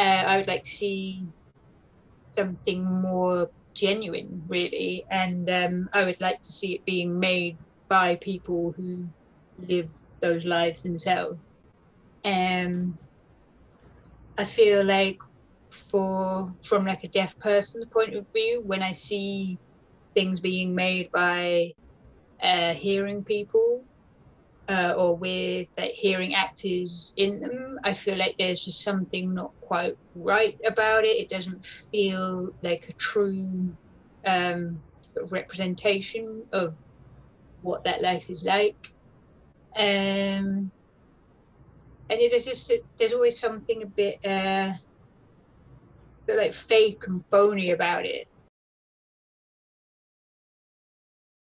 uh, I would like to see something more genuine, really, and um, I would like to see it being made by people who live those lives themselves. Um, I feel like for from like a deaf person's point of view, when I see things being made by uh, hearing people uh, or with like, hearing actors in them, I feel like there's just something not quite right about it. It doesn't feel like a true um, representation of what that life is like. Um, and there's just there's always something a bit uh, like fake and phony about it.